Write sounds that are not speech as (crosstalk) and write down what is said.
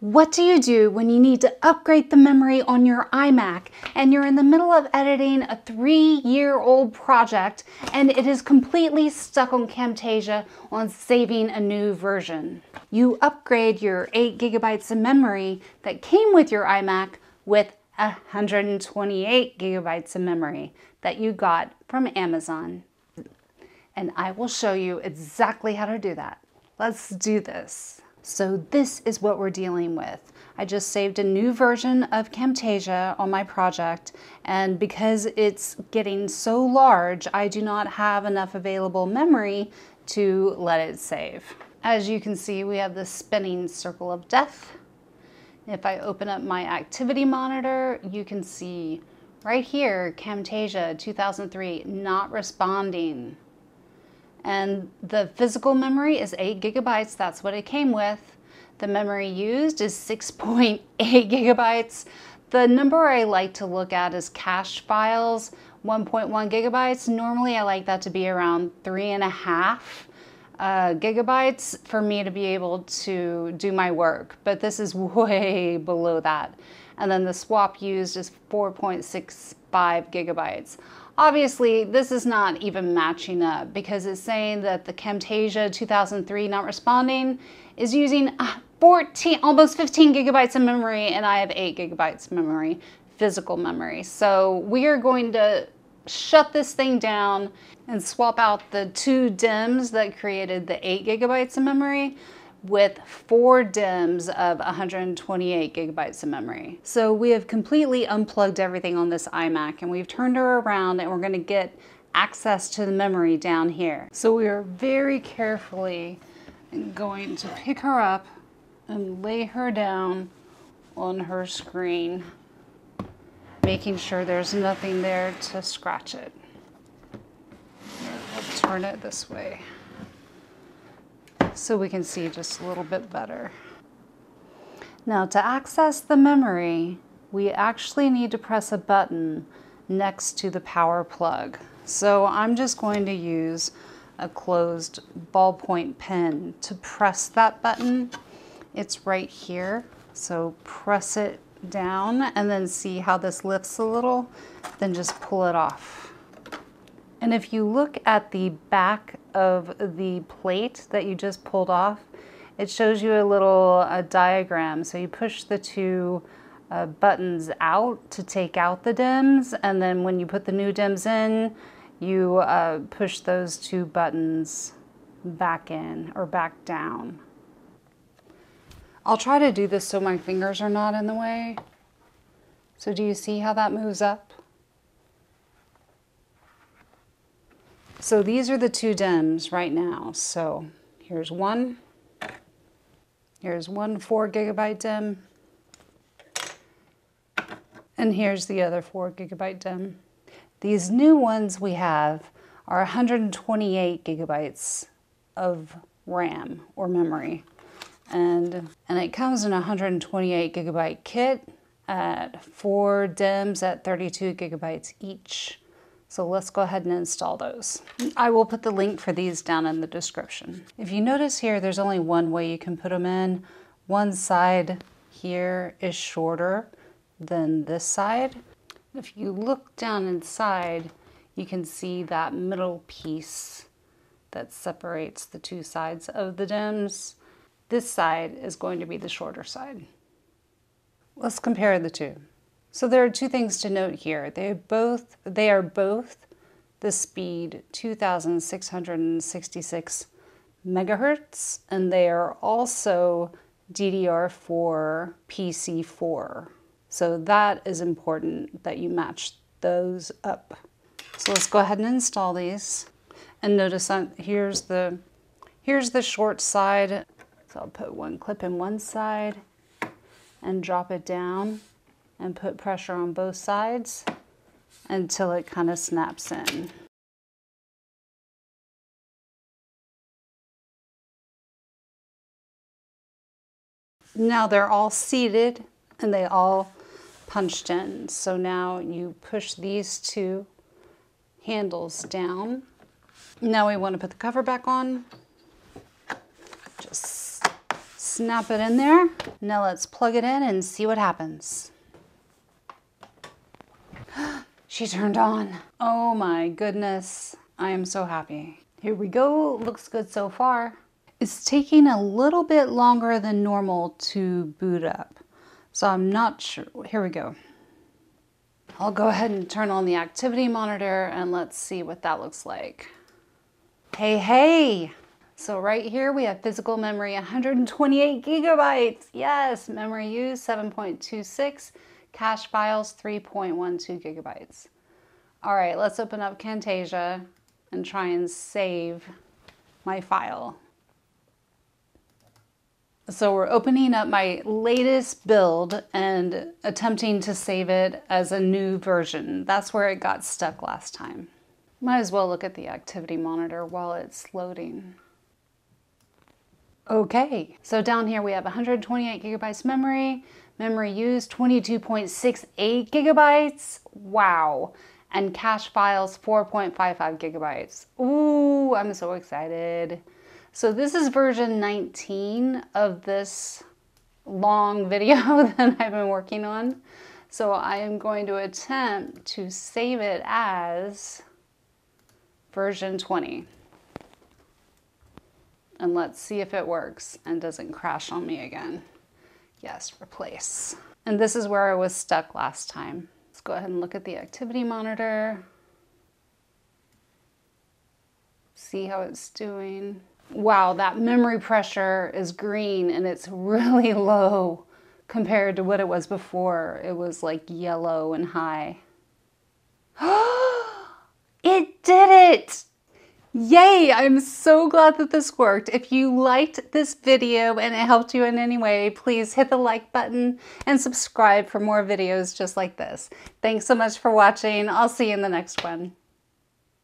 What do you do when you need to upgrade the memory on your iMac and you're in the middle of editing a three year old project and it is completely stuck on Camtasia on saving a new version? You upgrade your 8 gigabytes of memory that came with your iMac with 128 gigabytes of memory that you got from Amazon. And I will show you exactly how to do that. Let's do this. So this is what we're dealing with. I just saved a new version of Camtasia on my project and because it's getting so large, I do not have enough available memory to let it save. As you can see, we have the spinning circle of death. If I open up my activity monitor, you can see right here, Camtasia 2003 not responding. And the physical memory is 8 gigabytes. That's what it came with. The memory used is 6.8 (laughs) gigabytes. The number I like to look at is cache files, 1.1 gigabytes. Normally I like that to be around three and a half uh, gigabytes for me to be able to do my work, but this is (laughs) way below that. And then the swap used is 4.65 gigabytes. Obviously, this is not even matching up because it's saying that the Camtasia 2003 not responding is using uh, 14, almost 15 gigabytes of memory and I have 8 gigabytes of memory, physical memory. So we are going to shut this thing down and swap out the two DIMMs that created the 8 gigabytes of memory with four DIMMs of 128 gigabytes of memory. So we have completely unplugged everything on this iMac and we've turned her around and we're gonna get access to the memory down here. So we are very carefully going to pick her up and lay her down on her screen, making sure there's nothing there to scratch it. We'll turn it this way so we can see just a little bit better. Now to access the memory, we actually need to press a button next to the power plug. So I'm just going to use a closed ballpoint pen to press that button. It's right here. So press it down and then see how this lifts a little, then just pull it off. And if you look at the back of the plate that you just pulled off, it shows you a little a diagram. So you push the two uh, buttons out to take out the DIMMs, and then when you put the new DIMMs in, you uh, push those two buttons back in or back down. I'll try to do this so my fingers are not in the way. So do you see how that moves up? So these are the two DIMMs right now. So here's one, here's one four gigabyte DIMM, and here's the other four gigabyte DIMM. These new ones we have are 128 gigabytes of RAM or memory. And, and it comes in a 128 gigabyte kit at four DIMMs at 32 gigabytes each. So let's go ahead and install those. I will put the link for these down in the description. If you notice here, there's only one way you can put them in. One side here is shorter than this side. If you look down inside, you can see that middle piece that separates the two sides of the DIMMs. This side is going to be the shorter side. Let's compare the two. So there are two things to note here. They both they are both the speed 2666 megahertz and they are also DDR4 PC4. So that is important that you match those up. So let's go ahead and install these. And notice that here's the here's the short side. So I'll put one clip in one side and drop it down and put pressure on both sides until it kind of snaps in. Now they're all seated and they all punched in. So now you push these two handles down. Now we want to put the cover back on. Just snap it in there. Now let's plug it in and see what happens. She turned on. Oh my goodness. I am so happy. Here we go. Looks good so far. It's taking a little bit longer than normal to boot up. So I'm not sure. Here we go. I'll go ahead and turn on the activity monitor and let's see what that looks like. Hey, hey! So right here we have physical memory 128 gigabytes. Yes, memory used 7.26, cache files 3.12 gigabytes. All right, let's open up Camtasia and try and save my file. So we're opening up my latest build and attempting to save it as a new version. That's where it got stuck last time. Might as well look at the activity monitor while it's loading. Okay, so down here we have 128 gigabytes memory, memory used 22.68 gigabytes. Wow. And cache files 4.55 gigabytes. Ooh, I'm so excited. So this is version 19 of this long video (laughs) that I've been working on. So I am going to attempt to save it as version 20. And let's see if it works and doesn't crash on me again. Yes, replace. And this is where I was stuck last time. Let's go ahead and look at the activity monitor. See how it's doing wow, that memory pressure is green and it's (laughs) really low compared to what it was before. It was like yellow and high. (gasps) it did it! Yay! I'm so glad that this worked. If you liked this video and it helped you in any way, please hit the like button and subscribe for more videos just like this. Thanks so much for watching. I'll see you in the next one.